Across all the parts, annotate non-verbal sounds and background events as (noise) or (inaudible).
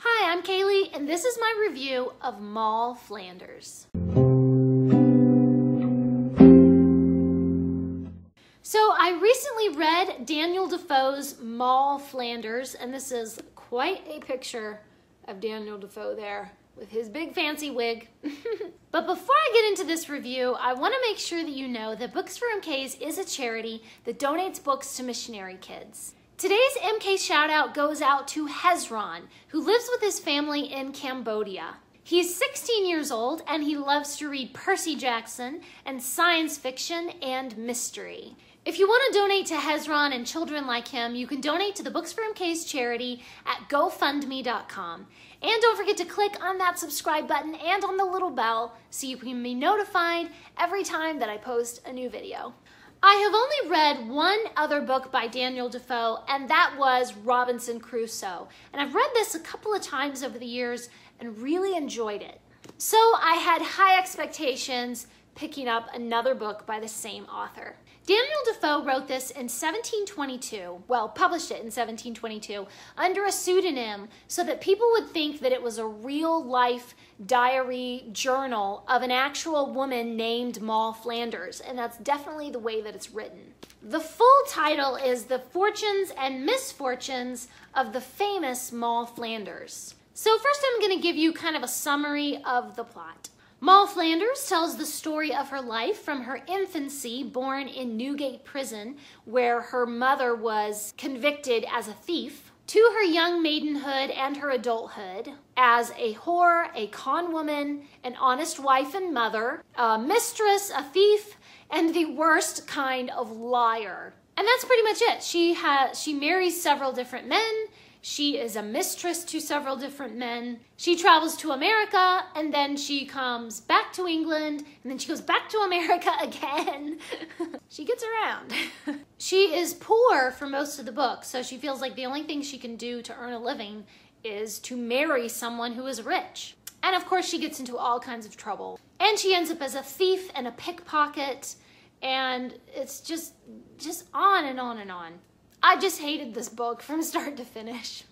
Hi, I'm Kaylee, and this is my review of Moll Flanders. So, I recently read Daniel Defoe's Moll Flanders, and this is quite a picture of Daniel Defoe there with his big fancy wig. (laughs) but before I get into this review, I want to make sure that you know that Books for MKs is a charity that donates books to missionary kids. Today's MK shout out goes out to Hezron, who lives with his family in Cambodia. He's 16 years old and he loves to read Percy Jackson and science fiction and mystery. If you want to donate to Hezron and children like him, you can donate to the Books for MK's charity at GoFundMe.com. And don't forget to click on that subscribe button and on the little bell so you can be notified every time that I post a new video. I have only read one other book by Daniel Defoe, and that was Robinson Crusoe. And I've read this a couple of times over the years and really enjoyed it. So I had high expectations picking up another book by the same author. Daniel Defoe wrote this in 1722, well, published it in 1722, under a pseudonym so that people would think that it was a real life diary journal of an actual woman named Moll Flanders, and that's definitely the way that it's written. The full title is The Fortunes and Misfortunes of the Famous Moll Flanders. So first I'm going to give you kind of a summary of the plot. Moll Flanders tells the story of her life from her infancy, born in Newgate Prison, where her mother was convicted as a thief, to her young maidenhood and her adulthood as a whore, a con woman, an honest wife and mother, a mistress, a thief, and the worst kind of liar. And that's pretty much it. She has she marries several different men. She is a mistress to several different men. She travels to America and then she comes back to England and then she goes back to America (laughs) again. (laughs) she gets around. (laughs) she is poor for most of the book, so she feels like the only thing she can do to earn a living is to marry someone who is rich. And of course, she gets into all kinds of trouble. And she ends up as a thief and a pickpocket, and it's just just on and on and on. I just hated this book from (laughs) start to finish.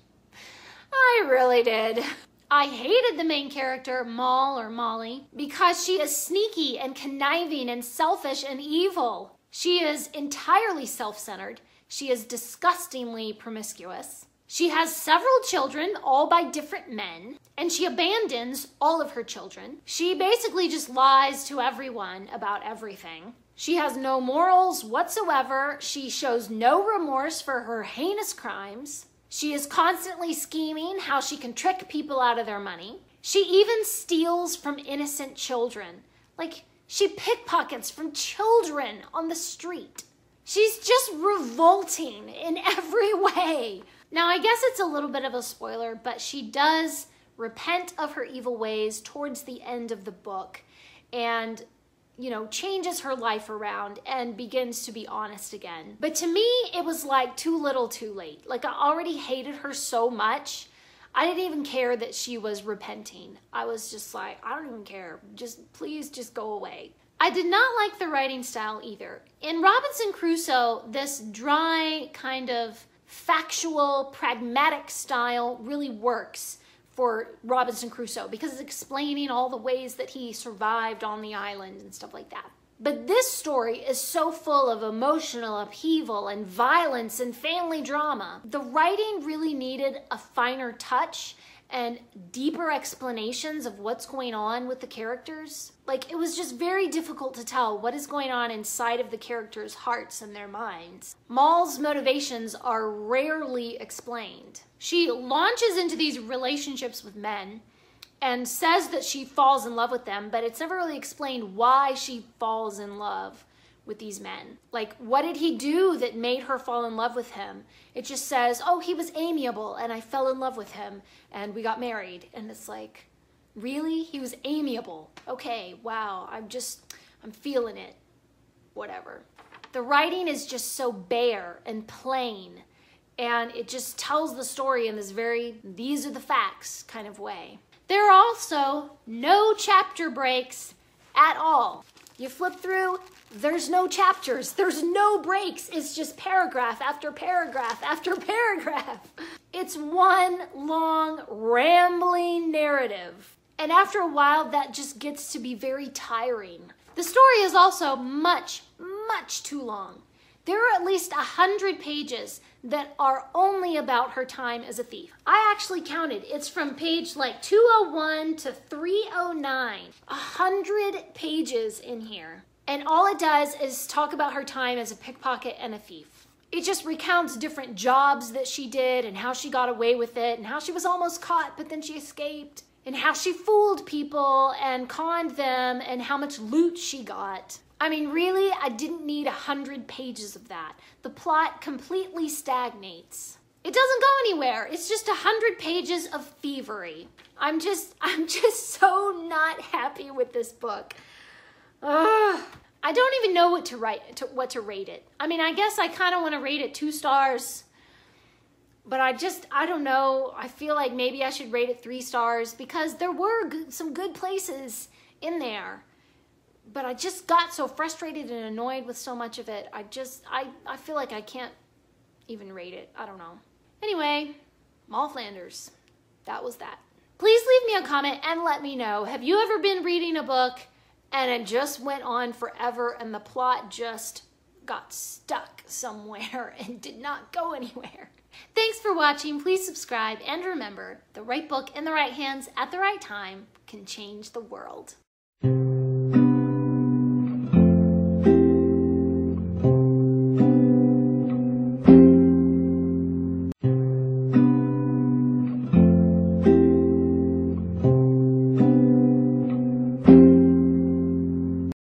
I really did. I hated the main character, Moll or Molly, because she is sneaky and conniving and selfish and evil. She is entirely self centered. She is disgustingly promiscuous. She has several children, all by different men, and she abandons all of her children. She basically just lies to everyone about everything. She has no morals whatsoever. She shows no remorse for her heinous crimes. She is constantly scheming how she can trick people out of their money. She even steals from innocent children. Like, she pickpockets from children on the street. She's just revolting in (laughs) every way. Now, I guess it's a little bit of a spoiler, but she does repent of her evil ways towards the end of the book. And you know, changes her life around and begins to be honest again. But to me, it was like too little too late. Like I already hated her so much. I didn't even care that she was repenting. I was just like, I don't even care. Just please just go away. I did not like the writing style either. In Robinson Crusoe, this dry, kind of factual, pragmatic style really works for Robinson Crusoe because it's explaining all the ways that he survived on the island and stuff like that. But this story is so full of emotional upheaval and violence and family drama. The writing really needed a finer touch and deeper explanations of what's going on with the characters. Like, it was just very difficult to tell what is going on inside of the characters' hearts and their minds. Moll's motivations are rarely explained. She launches into these relationships with men and says that she falls in love with them, but it's never really explained why she falls in love with these men. Like, what did he do that made her fall in love with him? It just says, oh, he was amiable and I fell in love with him and we got married. And it's like, really? He was amiable. Okay, wow, I'm just, I'm feeling it. Whatever. The writing is just so bare and plain and it just tells the story in this very, these are the facts kind of way. There are also no chapter breaks at all. You flip through, there's no chapters, there's no breaks. It's just paragraph after paragraph after (laughs) paragraph. It's one long, rambling narrative. And after a while, that just gets to be very tiring. The story is also much, much too long. There are at least a hundred pages that are only about her time as a thief. I actually counted. It's from page like 201 to 309. A hundred pages in here. And all it does is talk about her time as a pickpocket and a thief. It just recounts different jobs that she did and how she got away with it and how she was almost caught but then she escaped and how she fooled people and conned them and how much loot she got. I mean, really, I didn't need a hundred pages of that. The plot completely stagnates. It doesn't go anywhere. It's just a hundred pages of thievery. I'm just, (laughs) I'm just so not happy with this book. Ugh. I don't even know what to write, to, what to rate it. I mean, I guess I kind of want to rate it two stars, but I just, I don't know. I feel like maybe I should rate it three stars because there were some good places in there but I just got so frustrated and annoyed with so much of it. I just, I, I feel like I can't even rate it. I don't know. Anyway, Moll Flanders. That was that. Please leave me a comment and let me know. Have you ever been reading a book and it just went on forever and the plot just got stuck somewhere (laughs) and did not go anywhere? Thanks for watching. Please subscribe and remember, the right book in the right hands at the right time can change the world.